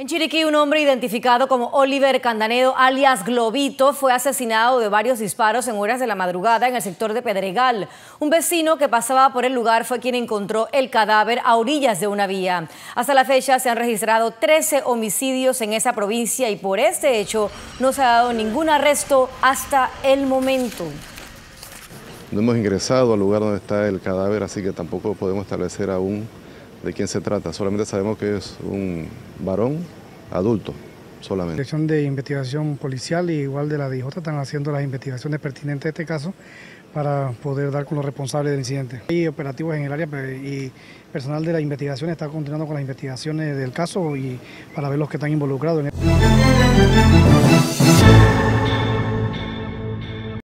En Chiriquí, un hombre identificado como Oliver Candanedo, alias Globito, fue asesinado de varios disparos en horas de la madrugada en el sector de Pedregal. Un vecino que pasaba por el lugar fue quien encontró el cadáver a orillas de una vía. Hasta la fecha se han registrado 13 homicidios en esa provincia y por este hecho no se ha dado ningún arresto hasta el momento. No hemos ingresado al lugar donde está el cadáver, así que tampoco podemos establecer aún de quién se trata. Solamente sabemos que es un varón adulto, solamente. La Dirección de Investigación Policial y igual de la DIJ están haciendo las investigaciones pertinentes de este caso para poder dar con los responsables del incidente. Hay operativos en el área pues, y personal de la investigación está continuando con las investigaciones del caso y para ver los que están involucrados en